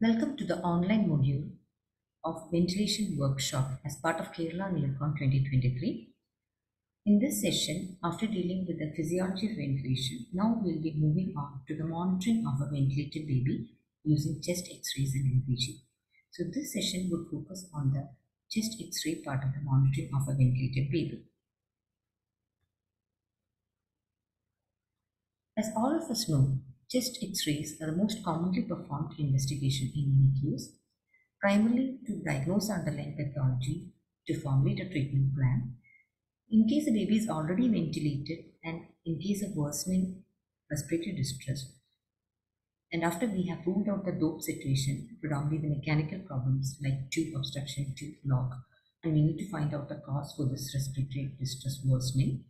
Welcome to the online module of ventilation workshop as part of Kerala Nilcon 2023. In this session, after dealing with the physiology of ventilation, now we'll be moving on to the monitoring of a ventilated baby using chest x-rays and ABG. So this session would focus on the chest x-ray part of the monitoring of a ventilated baby. As all of us know, chest x-rays are the most commonly performed investigation in NICUs, primarily to diagnose underlying pathology, to formulate a treatment plan. In case the baby is already ventilated and in case of worsening respiratory distress, and after we have ruled out the dope situation, predominantly the mechanical problems like tube obstruction, tube block, and we need to find out the cause for this respiratory distress worsening.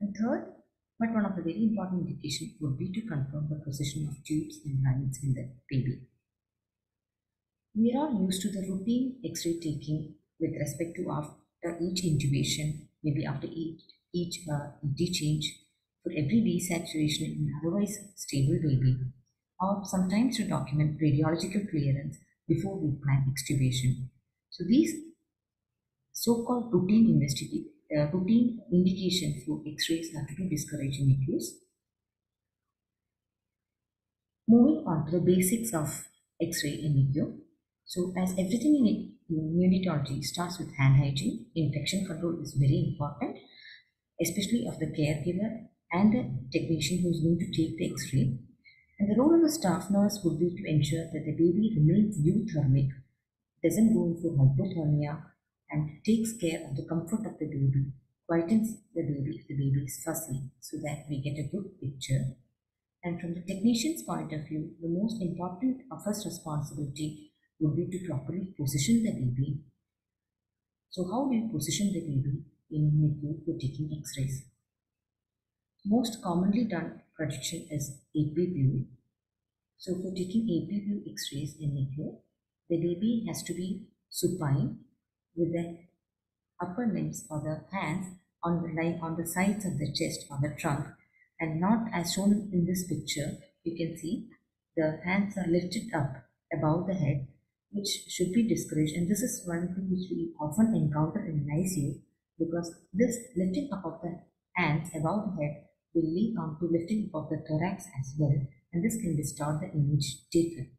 And third, but one of the very important indications would be to confirm the position of tubes and lines in the baby. We are all used to the routine X-ray taking with respect to after each intubation, maybe after each each uh, for every desaturation in an otherwise stable baby, or sometimes to document radiological clearance before we plan extubation. So these so-called routine routine indication for X-rays have to be discouraged in NICUs. Moving on to the basics of X-ray in. So as everything in neonatology starts with hand hygiene, infection control is very important, especially of the caregiver and the technician who is going to take the X-ray. And the role of the staff nurse would be to ensure that the baby remains euthermic, doesn't go into hypothermia, and takes care of the comfort of the baby, quietens the baby if the baby is fussy, so that we get a good picture. And from the technician's point of view, the most important of first responsibility would be to properly position the baby. So how do you position the baby in NICU for taking X-rays? Most commonly done projection is AP view. So for taking AP view X-rays in NICU, the baby has to be supine with the upper limbs or the hands on the line on the sides of the chest or the trunk. And not as shown in this picture you can see the hands are lifted up above the head which should be discouraged. And this is one thing which we often encounter in ICU because this lifting up of the hands above the head will lead on to lifting up of the thorax as well. And this can distort the image taken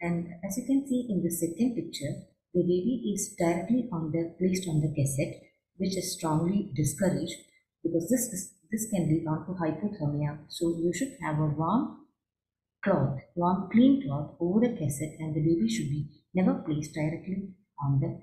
and as you can see in the second picture the baby is directly on the placed on the cassette, which is strongly discouraged because this is this can lead on to hypothermia. So you should have a warm cloth, warm clean cloth over the cassette, and the baby should be never placed directly on the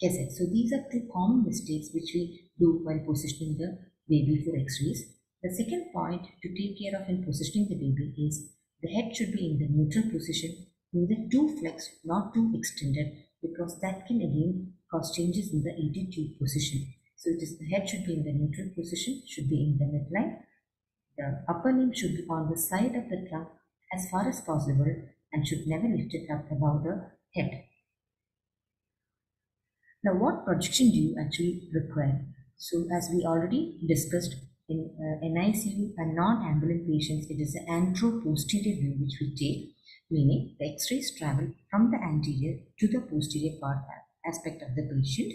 cassette. So these are the common mistakes which we do while positioning the baby for X-rays. The second point to take care of in positioning the baby is the head should be in the neutral position, neither too flexed not too extended because that can again cause changes in the ET tube position. So it is the head should be in the neutral position, should be in the midline. The upper limb should be on the side of the trunk as far as possible and should never lift it up above the head. Now what projection do you actually require? So as we already discussed in uh, NICU and non-ambulant patients, it is the antero-posterior view which we take meaning the X-rays travel from the anterior to the posterior part aspect of the patient.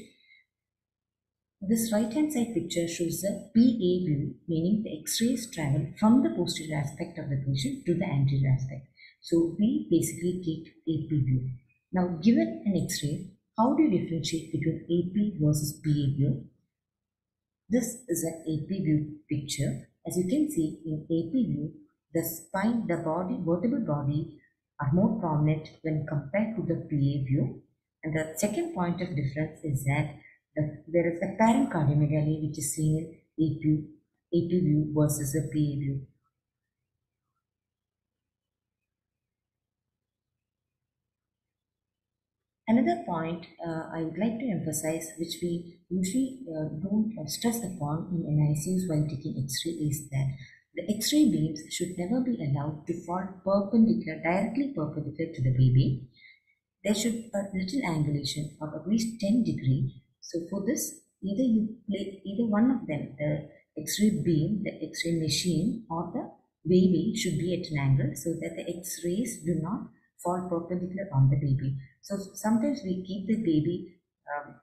This right hand side picture shows the PA view, meaning the X-rays travel from the posterior aspect of the patient to the anterior aspect. So we basically take AP view. Now given an X-ray, how do you differentiate between AP versus PA view? This is an AP view picture. As you can see in AP view, the spine, the body, vertebral body are more prominent when compared to the PA view. And the second point of difference is that the, there is apparent cardiomegaly which is seen in AP, AP view versus the PA view. Another point uh, I would like to emphasize, which we usually uh, don't stress upon in NICUs while taking X-ray, is that the X-ray beams should never be allowed to fall perpendicular, directly perpendicular to the baby. There should a little angulation of at least 10 degree. So for this, either you play either one of them, the X-ray beam, the X-ray machine, or the baby should be at an angle so that the X-rays do not fall perpendicular on the baby. So sometimes we keep the baby um,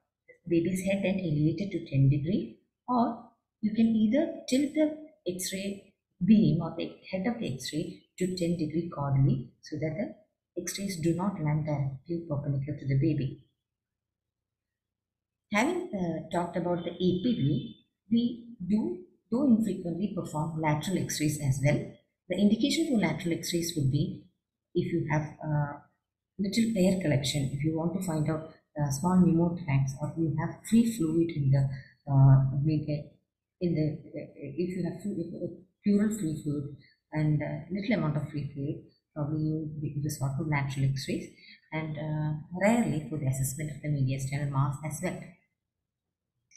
baby's head and elevate it to 10 degree or you can either tilt the x-ray beam or the head of the x-ray to 10 degree caudally so that the x-rays do not land directly perpendicular to the baby. Having uh, talked about the AP view, we do, do infrequently perform lateral x-rays as well. The indication for lateral x-rays would be if you have uh, little air collection, if you want to find out uh, small pneumothorax or you have free fluid in the uh, in the if you have pleural free fluid and little amount of free fluid, probably you resort to lateral X-rays and uh, rarely for the assessment of the mediastinal mass as well.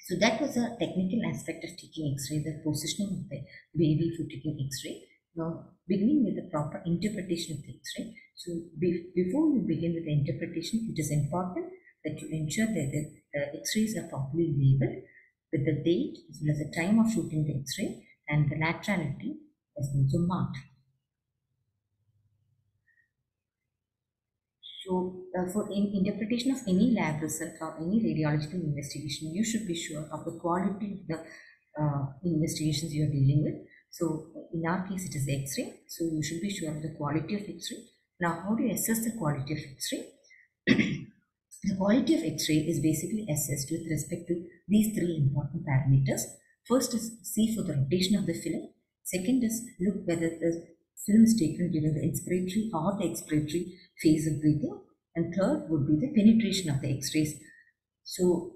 So that was a technical aspect of taking X-ray, the positioning of the baby for taking X-ray. Now, beginning with the proper interpretation of the X-ray. So, be before you begin with the interpretation, it is important that you ensure that the, the X-rays are properly labeled with the date as well as the time of shooting the X-ray and the laterality has also marked. So, uh, for in interpretation of any lab result or any radiological investigation, you should be sure of the quality of the uh, investigations you are dealing with. So, in our case, it is X-ray. So, you should be sure of the quality of X-ray. Now, how do you assess the quality of X-ray? the quality of X-ray is basically assessed with respect to these three important parameters. First is see for the rotation of the film. Second is look whether the film is taken during the inspiratory or the expiratory phase of breathing. And third would be the penetration of the X-rays. So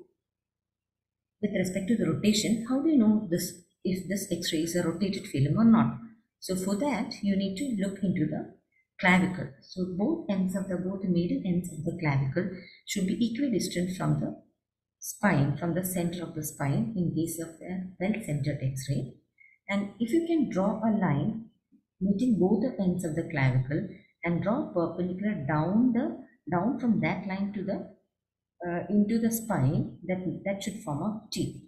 with respect to the rotation, how do you know this if this X-ray is a rotated film or not? So for that, you need to look into the clavicle. So both ends of the both middle ends of the clavicle should be equidistant from the spine, from the center of the spine in case of a well-centered X-ray. And if you can draw a line meeting both the ends of the clavicle and draw perpendicular down the down from that line to the uh, into the spine that that should form a T.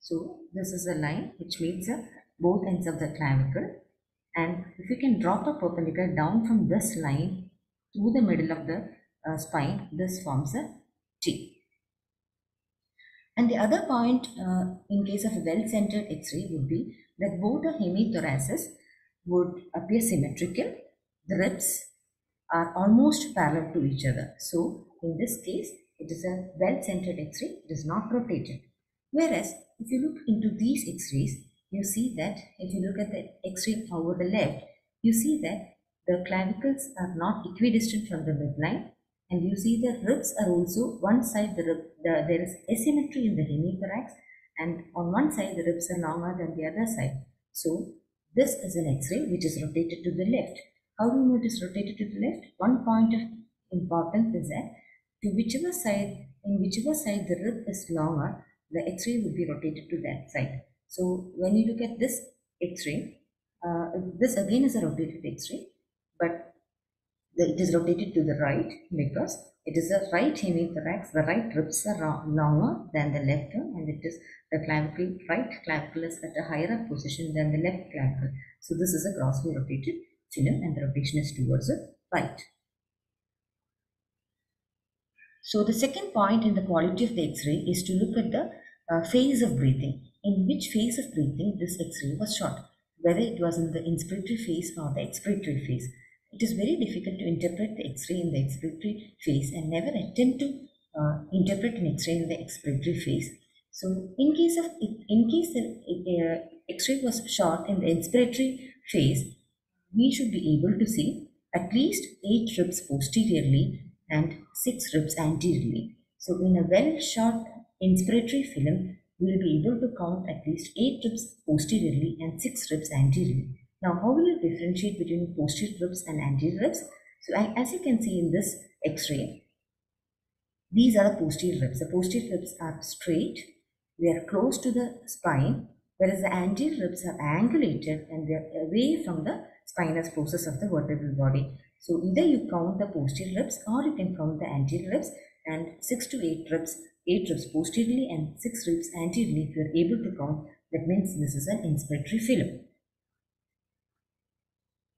So this is a line which meets uh, both ends of the clavicle and if you can drop a perpendicular down from this line to the middle of the uh, spine this forms a T. And the other point uh, in case of a well-centered X-ray would be that both the hemithoraces would appear symmetrical. The ribs are almost parallel to each other. So in this case, it is a well-centered X-ray. It is not rotated. Whereas if you look into these X-rays, you see that if you look at the X-ray over the left, you see that the clavicles are not equidistant from the midline and you see the ribs are also one side the, rib, the there is asymmetry in the hemithorax and on one side the ribs are longer than the other side. So this is an X-ray which is rotated to the left. How do you know it is rotated to the left? One point of importance is that to whichever side, in whichever side the rib is longer, the X-ray will be rotated to that side. So when you look at this X-ray, uh, this again is a rotated X-ray, but it is rotated to the right because it is the right hemithorax, the right ribs are longer than the left and it is the clavicle, right clavicle is at a higher position than the left clavicle. So this is a crossly rotated film and the rotation is towards the right. So the second point in the quality of the X-ray is to look at the uh, phase of breathing. In which phase of breathing this X-ray was shot, whether it was in the inspiratory phase or the expiratory phase. It is very difficult to interpret the X-ray in the expiratory phase and never attempt to uh, interpret an X-ray in the expiratory phase. So, in case of in case the uh, X-ray was shot in the inspiratory phase, we should be able to see at least eight ribs posteriorly and six ribs anteriorly. So, in a well shot inspiratory film, we will be able to count at least eight ribs posteriorly and six ribs anteriorly. Now, how will you differentiate between posterior ribs and anterior ribs? So, as you can see in this X-ray, these are the posterior ribs. The posterior ribs are straight, they are close to the spine, whereas the anterior ribs are angulated and they are away from the spinous process of the vertebral body. So, either you count the posterior ribs or you can count the anterior ribs and 6 to 8 ribs, 8 ribs posteriorly and 6 ribs anteriorly if you are able to count That means this is an inspiratory film.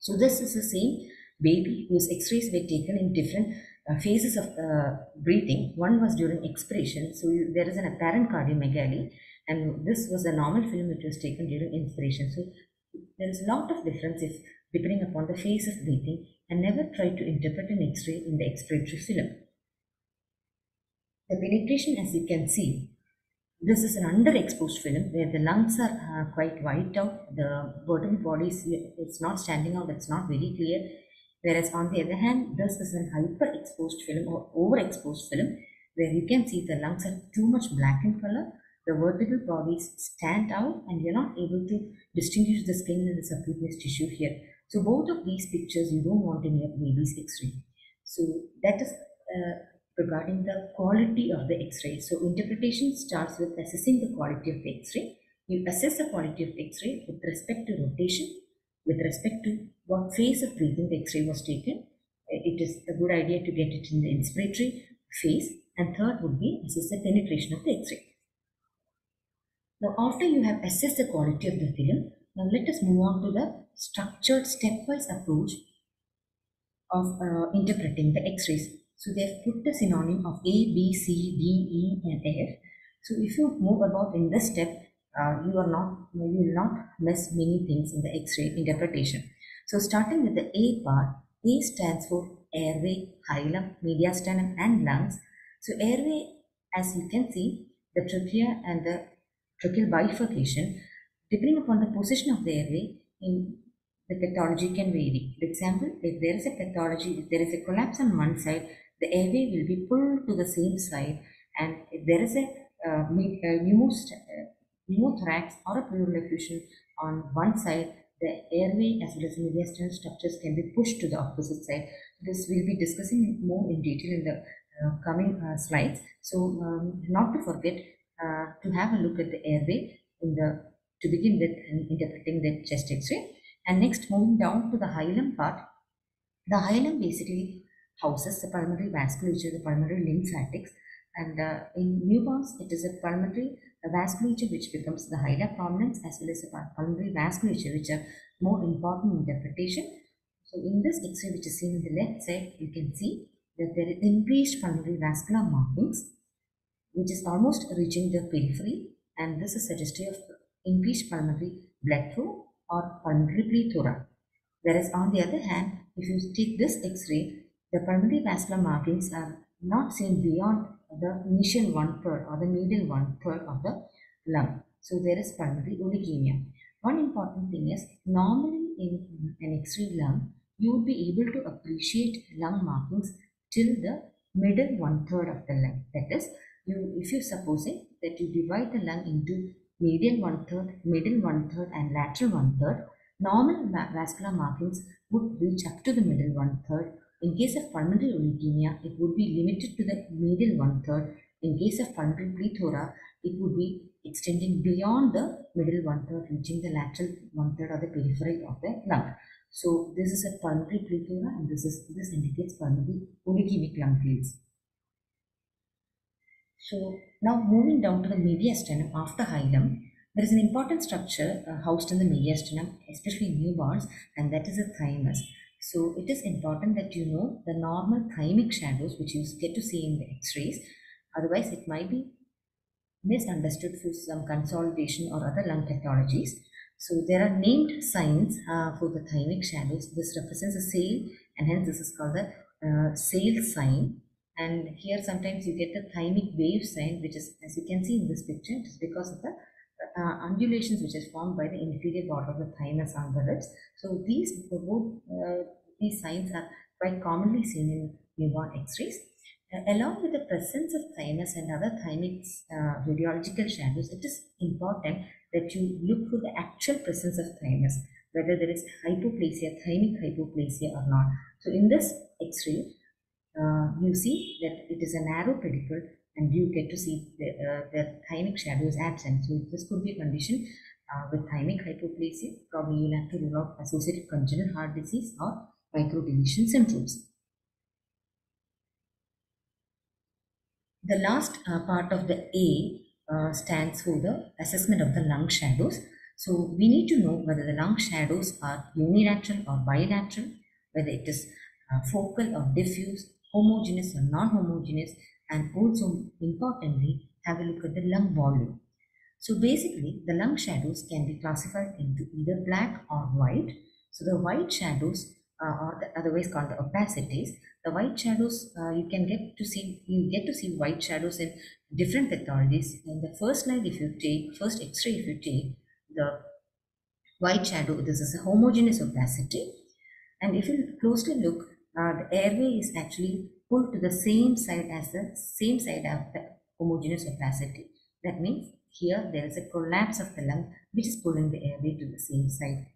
So this is the same baby whose x-rays were taken in different uh, phases of uh, breathing. One was during expiration, so you, there is an apparent cardiomegaly, and this was a normal film which was taken during inspiration. So there is a lot of difference if depending upon the phase of breathing, and never try to interpret an X-ray in the expiratory film. The penetration, as you can see, this is an underexposed film where the lungs are uh, quite wiped out. The vertebral body is it's not standing out, it's not very clear. Whereas on the other hand, this is an hyperexposed film or overexposed film where you can see the lungs are too much black in color. The vertebral bodies stand out and you're not able to distinguish the skin and the subcutaneous tissue here. So both of these pictures you don't want in your baby's x-ray. So that is uh, regarding the quality of the X-ray. So interpretation starts with assessing the quality of the X-ray. You assess the quality of the X-ray with respect to rotation, with respect to what phase of breathing the X-ray was taken. Uh, it is a good idea to get it in the inspiratory phase. And third would be assess the penetration of the X-ray. Now after you have assessed the quality of the film, now let us move on to the structured stepwise approach of uh, interpreting the X-rays. So they have put the synonym of A, B, C, D, E and F. So if you move about in this step, uh, you are not, you will not miss many things in the X-ray interpretation. So starting with the A part, A stands for airway, hilum, mediastinum and lungs. So airway, as you can see, the trachea and the tracheal bifurcation, depending upon the position of the airway, in the pathology can vary. For example, if there is a pathology, if there is a collapse on one side, the airway will be pulled to the same side and if there is a uh, pneumothorax or a pleural effusion on one side, the airway as well as the mediastinal structures can be pushed to the opposite side. This we'll be discussing more in detail in the uh, coming uh, slides. So um, not to forget uh, to have a look at the airway in the to begin with interpreting the chest x-ray. And next moving down to the hilum part, the hilum basically houses the pulmonary vasculature, the pulmonary lymphatics, and uh, in newborns, it is a pulmonary vasculature which becomes the hilar prominence as well as the pulmonary vasculature, which are more important interpretation. So in this X-ray which is seen on the left side, you can see that there is increased pulmonary vascular markings, which is almost reaching the periphery, and this is suggestive of increased pulmonary blood flow or pulmonary plethora. Whereas on the other hand, if you take this X-ray, the pulmonary vascular markings are not seen beyond the initial one-third or the medial one-third of the lung. So there is pulmonary oligemia. One important thing is, normally in an X-ray lung, you would be able to appreciate lung markings till the middle one-third of the lung. That is, you, if you suppose that you divide the lung into medial one-third, middle one-third and lateral one-third, normal vascular markings would reach up to the middle one-third in case of pulmonary oligemia, it would be limited to the medial one-third. In case of pulmonary plethora, it would be extending beyond the middle one-third, reaching the lateral one-third or the periphery of the lung. So this is a pulmonary plethora and this is this indicates pulmonary oligemic lung fields. So now moving down to the mediastinum after hilum, there is an important structure uh, housed in the mediastinum, especially in newborns, and that is the thymus. So it is important that you know the normal thymic shadows which you get to see in the x-rays. Otherwise, it might be misunderstood for some consolidation or other lung pathologies. So there are named signs uh, for the thymic shadows. This represents a sail and hence this is called the uh, sail sign. And here sometimes you get the thymic wave sign which is as you can see in this picture it is because of the uh, undulations which is formed by the inferior border of the thymus on the ribs. So these both uh, these signs are quite commonly seen in newborn X-rays. Uh, along with the presence of thymus and other thymic uh, radiological shadows, it is important that you look for the actual presence of thymus, whether there is hypoplasia, thymic hypoplasia or not. So in this X-ray, uh, you see that it is a narrow pedicle and you get to see the, uh, the thymic shadow is absent. So this could be a condition uh, with thymic hypoplasia. Probably you'll have to rule out associated congenital heart disease or microdeletion syndromes. The last uh, part of the A uh, stands for the assessment of the lung shadows. So we need to know whether the lung shadows are unilateral or bilateral, whether it is uh, focal or diffuse, homogeneous or non-homogeneous, and also importantly, have a look at the lung volume. So basically, the lung shadows can be classified into either black or white. So the white shadows uh, are the, otherwise called the opacities. The white shadows uh, you can get to see you get to see white shadows in different pathologies. In the first slide, if you take first X-ray, if you take the white shadow, this is a homogeneous opacity. And if you closely look, uh, the airway is actually pulled to the same side as the same side of the homogeneous opacity. That means here there is a collapse of the lung which is pulling the airway to the same side.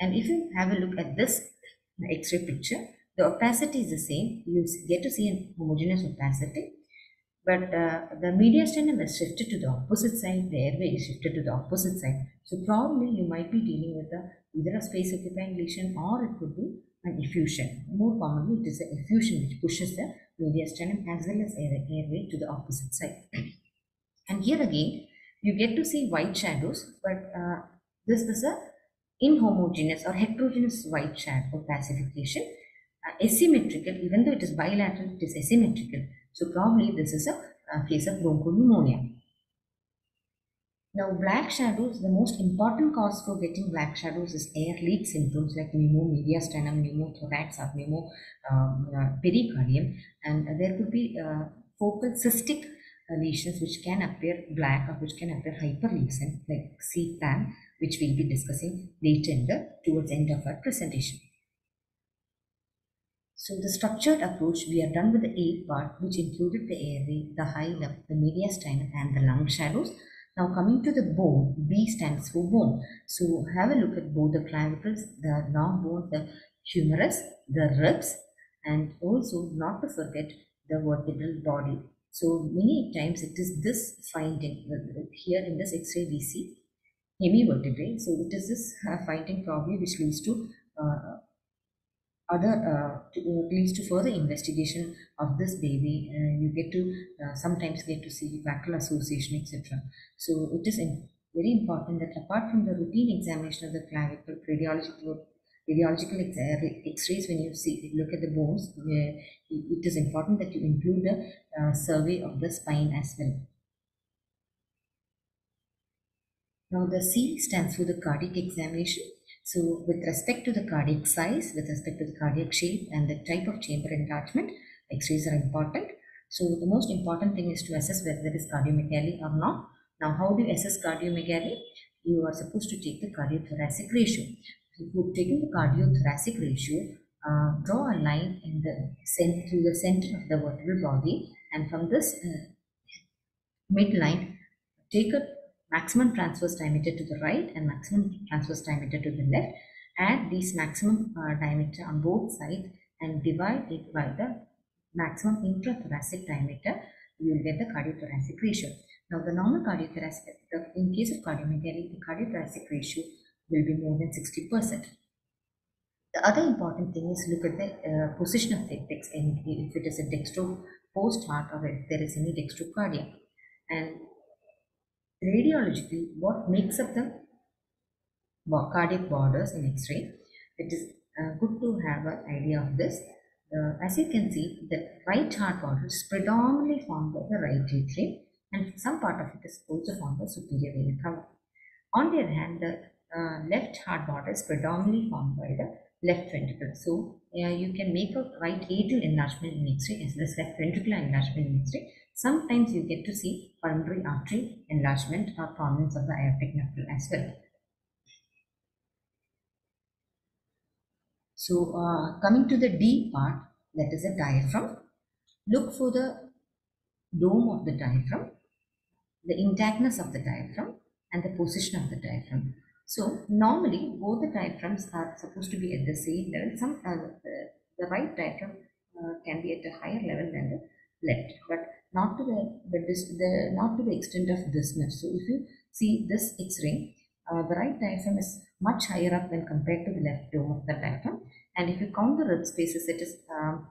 And if you have a look at this X-ray picture, the opacity is the same. You get to see a homogeneous opacity but uh, the mediastinum is shifted to the opposite side, the airway is shifted to the opposite side. So probably you might be dealing with a, either a space occupying lesion or it could be an effusion. More commonly it is an effusion which pushes the mediastinum as well as air, airway to the opposite side. and here again you get to see white shadows but uh, this is a inhomogeneous or heterogeneous white shadow opacification. Uh, asymmetrical even though it is bilateral it is asymmetrical so probably this is a, a case of bronchopneumonia. Now black shadows, the most important cause for getting black shadows is air leak symptoms like pneumomediastinum, pneumothorax or pneumo um, uh, pericardium and there could be uh, focal cystic uh, lesions which can appear black or which can appear hyperlucent like CPAM which we'll be discussing later in the towards end of our presentation. So the structured approach, we are done with the A part, which included the airway, the hilum, the mediastinum, and the lung shadows. Now coming to the bone, B stands for bone. So have a look at both the clavicles, the long bone, the humerus, the ribs, and also not to forget the vertebral body. So many times it is this finding here in this X-ray we see hemivertebrae. So it is this uh, finding probably which leads to uh, other uh, to, uh, leads to further investigation of this baby uh, you get to uh, sometimes get to see VACTERL association etc so it is very important that apart from the routine examination of the clavicle radiological radiological x-rays when you see look at the bones it is important that you include the uh, survey of the spine as well. Now the c stands for the cardiac examination so with respect to the cardiac size, with respect to the cardiac shape and the type of chamber enlargement, X-rays are important. So the most important thing is to assess whether there is cardiomegaly or not. Now how do you assess cardiomegaly? You are supposed to take the cardiothoracic ratio. If you've taken the cardiothoracic ratio, uh, draw a line in the center, through the center of the vertebral body and from this uh, midline, take a maximum transverse diameter to the right and maximum transverse diameter to the left. Add these maximum uh, diameter on both sides and divide it by the maximum intrathoracic diameter. You will get the cardiothoracic ratio. Now the normal cardiothoracic, the, in case of cardiomegaly, the cardiothoracic ratio will be more than 60%. The other important thing is look at the uh, position of the apex and if it is a dextro post heart or if there is any dextrocardia. And radiologically what makes up the cardiac borders in X-ray. It is uh, good to have an idea of this. Uh, as you can see, the right heart border is predominantly formed by the right atrium and some part of it is also formed by superior vena cava. On the other hand, the uh, left heart border is predominantly formed by the left ventricle. So, uh, you can make a right atrial enlargement in X-ray as well as left ventricular enlargement in X-ray Sometimes you get to see pulmonary artery enlargement or prominence of the aortic knuckle as well. So uh, coming to the D part, that is a diaphragm. Look for the dome of the diaphragm, the intactness of the diaphragm and the position of the diaphragm. So normally both the diaphragms are supposed to be at the same level. Some uh, the, the right diaphragm uh, can be at a higher level than the left, but not to the, the, the not to the extent of bismuth. So if you see this X-ray, uh, the right diaphragm is much higher up when compared to the left dome of the diaphragm. And if you count the rib spaces, it is um,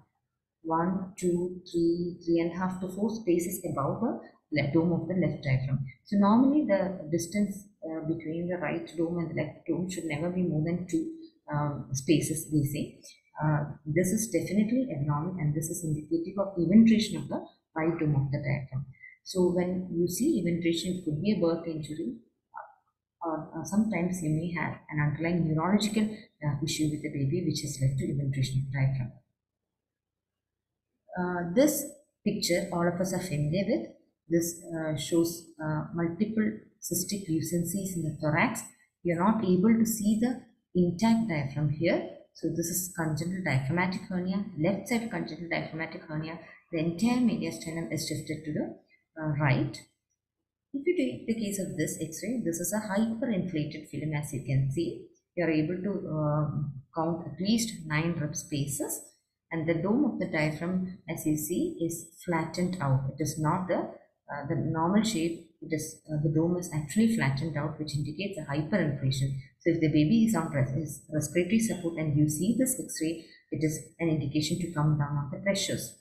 one, two, three, three and a half to four spaces above the left dome of the left diaphragm. So normally the distance uh, between the right dome and the left dome should never be more than two um, spaces, they say. Uh, this is definitely abnormal and this is indicative of eventration of the right of the diaphragm. So when you see eventration, it could be a birth injury or uh, sometimes you may have an underlying neurological uh, issue with the baby which has led to eventration of diaphragm. Uh, this picture all of us are familiar with. This uh, shows uh, multiple cystic lucencies in the thorax. You are not able to see the intact diaphragm here. So this is congenital diaphragmatic hernia, left side congenital diaphragmatic hernia. The entire mediastinum is shifted to the uh, right. If you take the case of this X-ray, this is a hyperinflated film as you can see. You are able to um, count at least 9 rib spaces and the dome of the diaphragm as you see is flattened out. It is not the, uh, the normal shape, it is uh, the dome is actually flattened out which indicates a hyperinflation. So if the baby is on res respiratory support and you see this X-ray, it is an indication to come down on the pressures.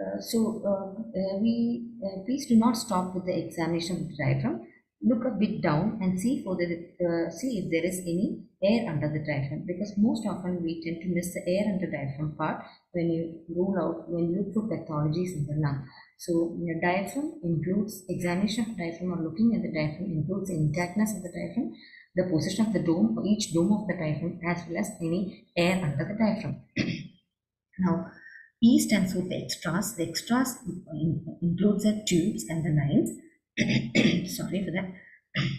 Uh, so uh, uh, we please do not stop with the examination of the diaphragm. Look a bit down and see for the uh, see if there is any air under the diaphragm because most often we tend to miss the air under diaphragm part when you rule out when you look for pathologies in the lung. So diaphragm includes examination of diaphragm or looking at the diaphragm includes the intactness of the diaphragm, the position of the dome or each dome of the diaphragm as well as any air under the diaphragm. now E stands for the extras. The extras includes the tubes and the lines. Sorry for that.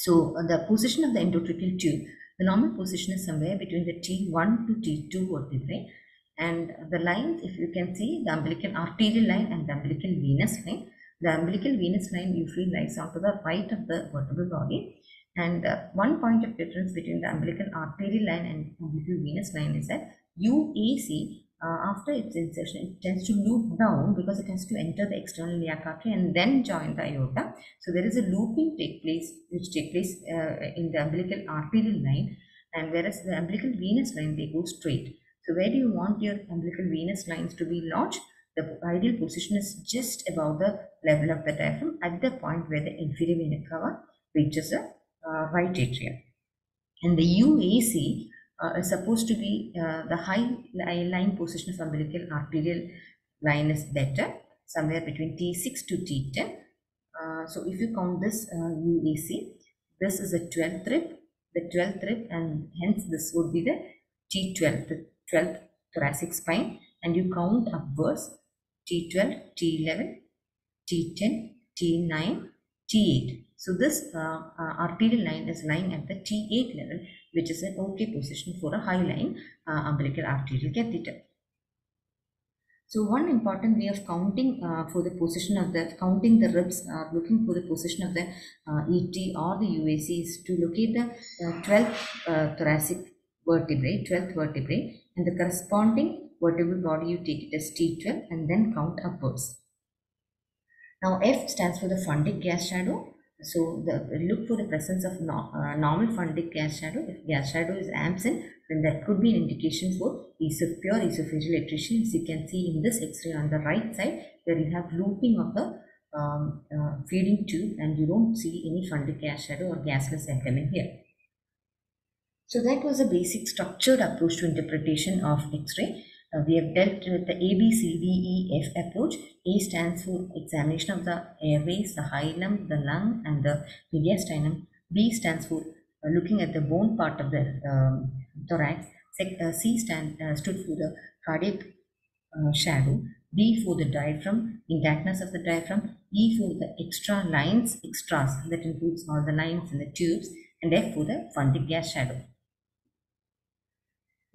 So uh, the position of the endotracheal tube, the normal position is somewhere between the T1 to T2 vertebrae. And the lines, if you can see, the umbilical arterial line and the umbilical venous line. The umbilical venous line usually lies on to the right of the vertebral body. And uh, one point of difference between the umbilical arterial line and umbilical venous line is that UAC uh, after its insertion, it tends to loop down because it has to enter the external iliac artery and then join the aorta. So there is a looping take place, which take place uh, in the umbilical arterial line, and whereas the umbilical venous line they go straight. So where do you want your umbilical venous lines to be lodged? The ideal position is just above the level of the diaphragm at the point where the inferior vena cava reaches the uh, right atrium. And the UAC is supposed to be uh, the high line position of umbilical arterial line is better somewhere between T6 to T10. Uh, so if you count this UAC, this is the 12th rib, the 12th rib and hence this would be the T12, the 12th thoracic spine and you count upwards T12, T11, T10, T9, T8. So this uh, uh, arterial line is lying at the T8 level which is an okay position for a high line uh, umbilical arterial catheter. So one important way of counting uh, for the position of the counting the ribs, uh, looking for the position of the uh, ET or the UAC is to locate the 12th uh, uh, thoracic vertebrae, 12th vertebrae and the corresponding vertebral body you take it as T12 and then count upwards. Now F stands for the fundic gas shadow so the, look for the presence of no, uh, normal fundic gas shadow. If gas shadow is absent, then that could be an indication for esoph pure esophageal atresia. As you can see in this X-ray on the right side, where you have looping of the um, uh, feeding tube and you don't see any fundic gas shadow or gasless abdomen here. So that was a basic structured approach to interpretation of X-ray. Uh, we have dealt with the A, B, C, D, E, F approach. A stands for examination of the airways, the hilum, the lung, and the mediastinum. B stands for uh, looking at the bone part of the um, thorax. Uh, C stand, uh, stood for the cardiac uh, shadow. D for the diaphragm, intactness of the diaphragm. E for the extra lines, extras, that includes all the lines and the tubes. And F for the fundic gas shadow.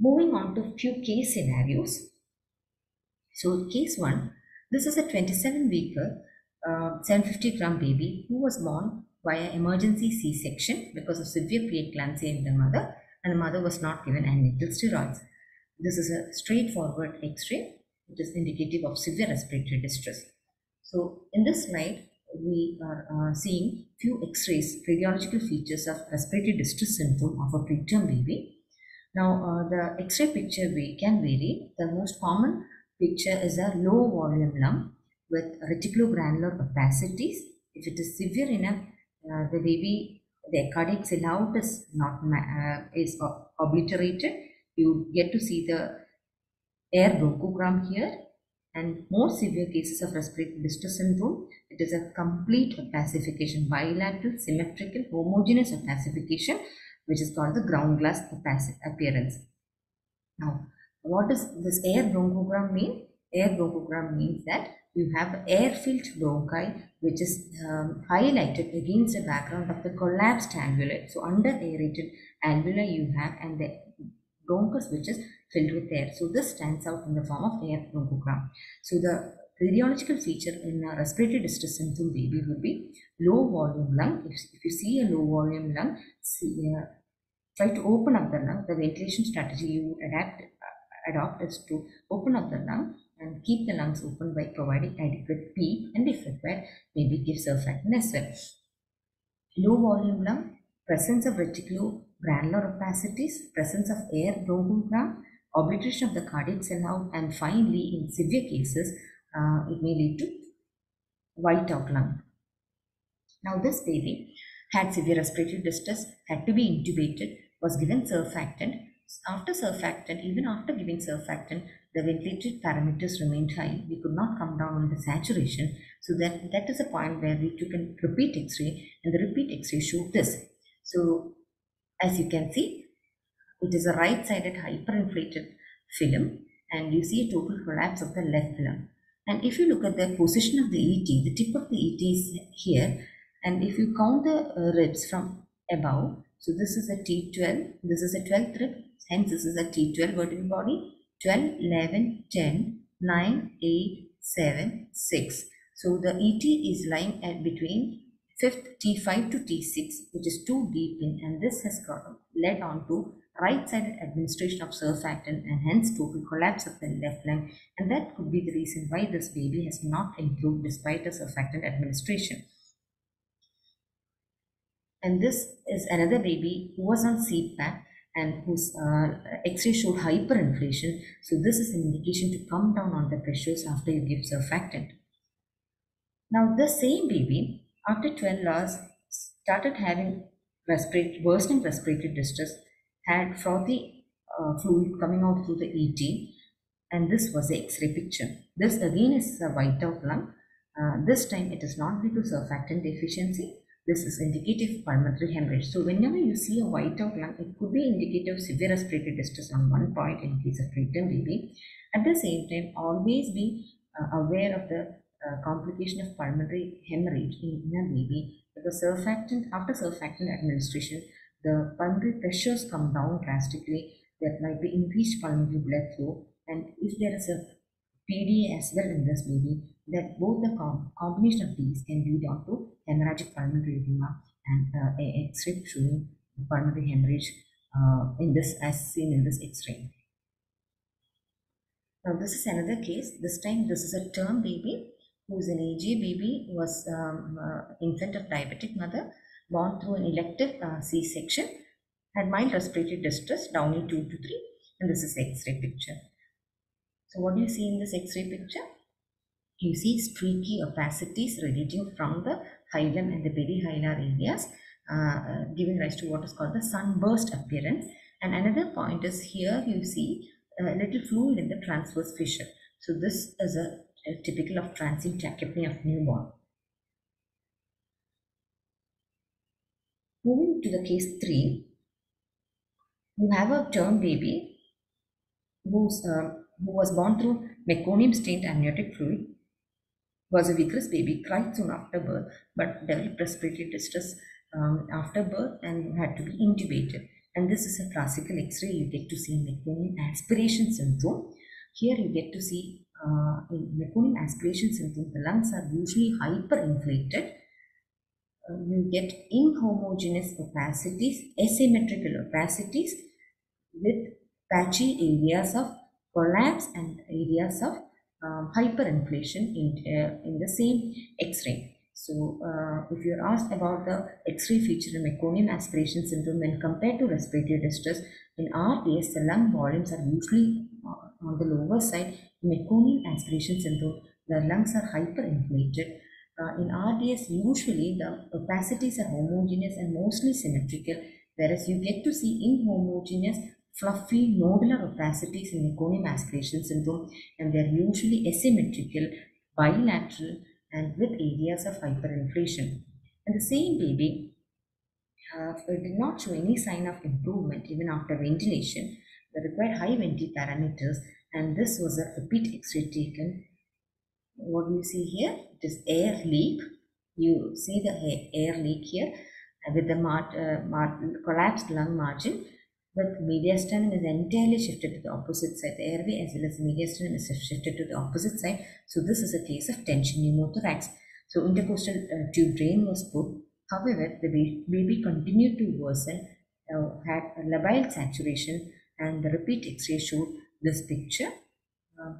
Moving on to few case scenarios. So case 1, this is a 27 weeker uh, 750 gram baby who was born via emergency C-section because of severe preeclampsia in the mother and the mother was not given antenatal steroids. This is a straightforward x-ray. It is indicative of severe respiratory distress. So in this slide, we are uh, seeing few x-rays, radiological features of respiratory distress syndrome of a preterm baby. Now, uh, the X-ray picture we can vary. The most common picture is a low volume lung with reticulogranular opacities. If it is severe enough, uh, the baby, the cardiac cell is not uh, is obliterated. You get to see the air bronchogram here and more severe cases of respiratory distress syndrome, it is a complete opacification, bilateral, symmetrical, homogeneous opacification, which is called the ground glass appearance. Now, what does this air bronchogram mean? Air bronchogram means that you have air-filled bronchi which is um, highlighted against the background of the collapsed alveoli. So, under aerated alveoli you have and the bronchus which is filled with air. So this stands out in the form of air bronchogram. So the radiological feature in a respiratory distress syndrome baby would be low volume lung. If, if you see a low volume lung, see, uh, try to open up the lung. The ventilation strategy you adapt uh, adopt is to open up the lung and keep the lungs open by providing adequate PEEP and if required, maybe give surfactant as well. Low volume lung, presence of reticulogranular opacities, presence of air bronchogram, obliteration of the cardiac cell and finally, in severe cases, uh, it may lead to white out lung. Now, this baby had severe respiratory distress, had to be intubated, was given surfactant. After surfactant, even after giving surfactant, the ventilated parameters remained high. We could not come down on the saturation. So that, that is a point where we took a repeat X-ray and the repeat X-ray showed this. So as you can see, it is a right-sided hyperinflated film and you see a total collapse of the left lung. And if you look at the position of the ET, the tip of the ET is here and if you count the uh, ribs from above, so this is a T12, this is a 12th rib, hence this is a T12 vertebral body, 12, 11, 10, 9, 8, 7, 6. So the ET is lying at between 5th T5 to T6 which is too deep in and this has got led on to right-sided administration of surfactant and hence total collapse of the left lung and that could be the reason why this baby has not improved despite the surfactant administration. And this is another baby who was on CPAP and whose uh, X-ray showed hyperinflation. So this is an indication to come down on the pressures after you give surfactant. Now the same baby after 12 hours started having respiratory, worsening respiratory distress had frothy uh, fluid coming out through the ET and this was the X-ray picture. This again is a whiteout lung. Uh, this time it is not due to surfactant deficiency. This is indicative pulmonary hemorrhage. So whenever you see a whiteout lung, it could be indicative of severe respiratory distress on one point in case of preterm baby. At the same time, always be uh, aware of the uh, complication of pulmonary hemorrhage in a baby because surfactant after surfactant administration the pulmonary pressures come down drastically, there might be increased pulmonary blood flow, and if there is a PD as well in this baby, that both the com combination of these can lead on to hemorrhagic pulmonary edema and uh, a X-ray showing pulmonary hemorrhage uh, in this as seen in this X-ray. Now this is another case. This time this is a term baby who is an AG baby was um, uh, infant of diabetic mother born through an elective uh, C-section, had mild respiratory distress, Downes 2 to 3, and this is X-ray picture. So what do you see in this X-ray picture? You see streaky opacities radiating from the hilum and the perihilar areas, uh, uh, giving rise to what is called the sunburst appearance. And another point is here you see a little fluid in the transverse fissure. So this is a, a typical of transient tachypnea of newborn. Moving to the case 3, you have a term baby who's, uh, who was born through meconium stained amniotic fluid, was a vigorous baby, cried soon after birth, but developed respiratory distress um, after birth and had to be intubated. And this is a classical X-ray. You get to see meconium aspiration syndrome. Here you get to see uh, in meconium aspiration syndrome, the lungs are usually hyperinflated uh, you get inhomogeneous opacities, asymmetrical opacities with patchy areas of collapse and areas of um, hyperinflation in, uh, in the same X-ray. So, uh, if you're asked about the X-ray feature in meconium aspiration syndrome when compared to respiratory distress, in our case, the lung volumes are usually uh, on the lower side. In meconium aspiration syndrome, the lungs are hyperinflated. Uh, in RDS, usually the opacities are homogeneous and mostly symmetrical, whereas you get to see inhomogeneous, fluffy, nodular opacities in meconium aspiration syndrome, and they are usually asymmetrical, bilateral, and with areas of hyperinflation. And the same baby uh, did not show any sign of improvement even after ventilation. They required high venti parameters, and this was a repeat X-ray taken what do you see here? It is air leak. You see the air leak here with the uh, collapsed lung margin. But mediastinum is entirely shifted to the opposite side. The airway as well as mediastinum is shifted to the opposite side. So this is a case of tension pneumothorax. So intercostal uh, tube drain was put. However, the baby continued to worsen, uh, had a labile saturation and the repeat x-ray showed this picture. Uh,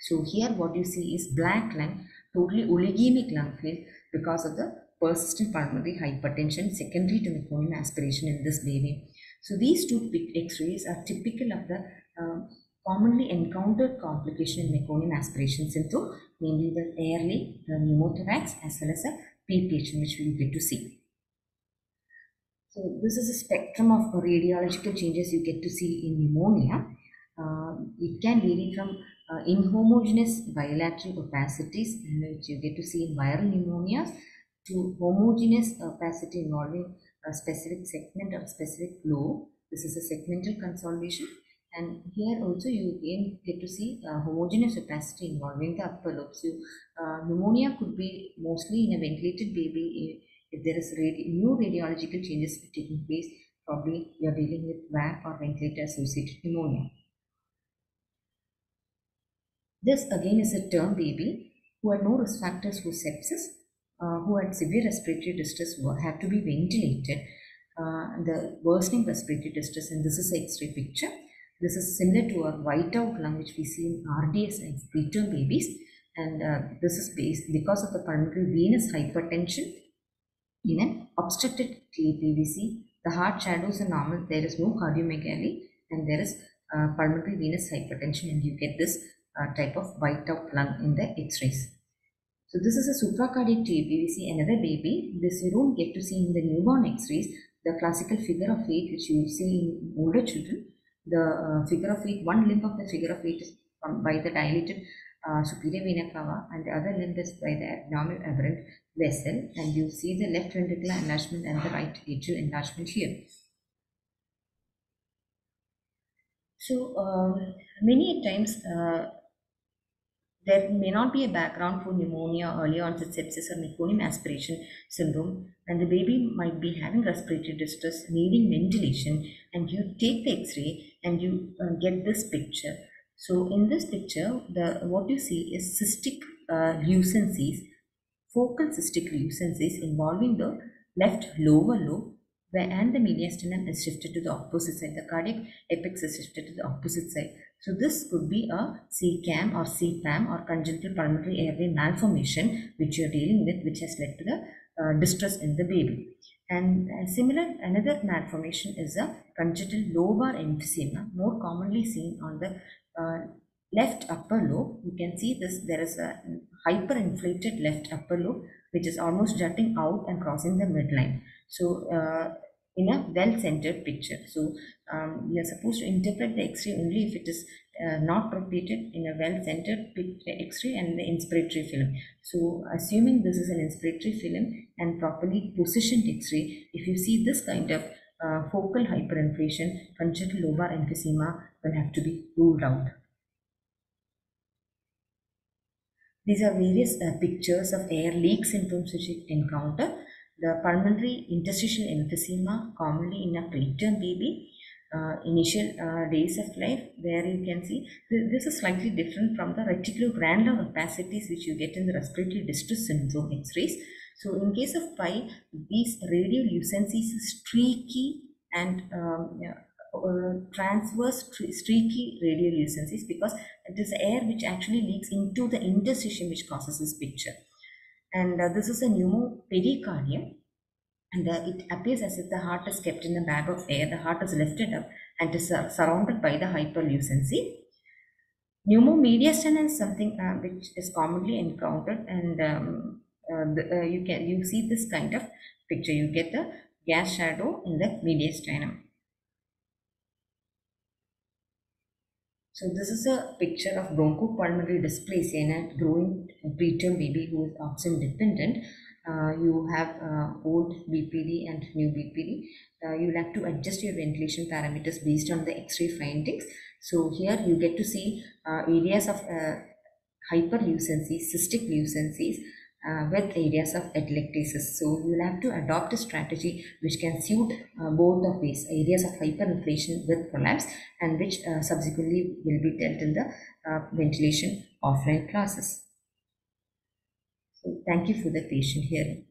so here what you see is black lung, totally oligemic lung field because of the persistent pulmonary hypertension secondary to meconium aspiration in this baby. So these two x-rays are typical of the uh, commonly encountered complication in meconium aspiration syndrome, namely the air leak, the pneumothorax as well as a PPH which we will get to see. So this is a spectrum of radiological changes you get to see in pneumonia. Uh, it can vary from uh, inhomogeneous bilateral opacities which you get to see in viral pneumonias to homogeneous opacity involving a specific segment or specific lobe. This is a segmental consolidation and here also you again get to see uh, homogeneous opacity involving the upper lobe. So uh, pneumonia could be mostly in a ventilated baby if, there is radi new radiological changes taking place probably you are dealing with VAP or ventilator associated pneumonia. This again is a term baby who had no risk factors for sepsis, uh, who had severe respiratory distress, had to be ventilated. Uh, the worsening respiratory distress, and this is an X-ray picture. This is similar to a whiteout lung which we see in RDS and preterm babies, and uh, this is based because of the pulmonary venous hypertension in an obstructed TAPVC. The heart shadows are normal. There is no cardiomegaly, and there is uh, pulmonary venous hypertension, and you get this uh, type of whiteout lung in the x-rays. So this is a supracardiac TB. We see another baby. This you don't get to see in the newborn x-rays. The classical figure of eight which you see in older children. The uh, figure of eight, one limb of the figure of eight is by the dilated uh, superior vena cava and the other limb is by the abnormal aberrant vessel and you see the left ventricular enlargement and the right atrial enlargement here. So um, many times uh, there may not be a background for pneumonia, early onset sepsis, or meconium aspiration syndrome, and the baby might be having respiratory distress, needing ventilation, and you take the X-ray and you uh, get this picture. So in this picture, the what you see is cystic uh, lucencies, focal cystic lucencies involving the left lower lobe where and the mediastinum is shifted to the opposite side. The cardiac apex is shifted to the opposite side. So this could be a CCAM or CPAM or congenital pulmonary airway malformation which you are dealing with which has led to the uh, distress in the baby. And similar, another malformation is a congenital lobar emphysema more commonly seen on the uh, left upper lobe. You can see this, there is a hyperinflated left upper lobe which is almost jutting out and crossing the midline. So uh, in a well-centered picture. So um, we are supposed to interpret the X-ray only if it is uh, not propagated in a well-centered X-ray and the inspiratory film. So assuming this is an inspiratory film and properly positioned X-ray, if you see this kind of uh, focal hyperinflation, congenital lobar emphysema will have to be ruled out. These are various uh, pictures of air leak symptoms which you encounter the pulmonary interstitial emphysema, commonly in a preterm baby, uh, initial uh, days of life, where you can see th this is slightly different from the reticulogranular opacities which you get in the respiratory distress syndrome X-rays. So in case of PI, these radiolucencies streaky and um, uh, transverse streaky radiolucencies because it is air which actually leaks into the interstitium which causes this picture and uh, this is a pneumopericardium and it appears as if the heart is kept in a bag of air the heart is lifted up and is uh, surrounded by the hyperlucency Pneumomediastinum is something uh, which is commonly encountered and um, uh, the, uh, you can you see this kind of picture. You get the gas shadow in the mediastinum. So this is a picture of bronchopulmonary dysplasia in a growing preterm baby who is oxygen dependent. Uh, you have uh, old BPD and new BPD. Uh, you have to adjust your ventilation parameters based on the X-ray findings. So here you get to see uh, areas of uh, hyperlucency, cystic lucencies uh, with areas of atelectasis. So you will have to adopt a strategy which can suit uh, both of these areas of hyperinflation with prolapse and which uh, subsequently will be dealt in the uh, ventilation offline classes. So thank you for the patient hearing.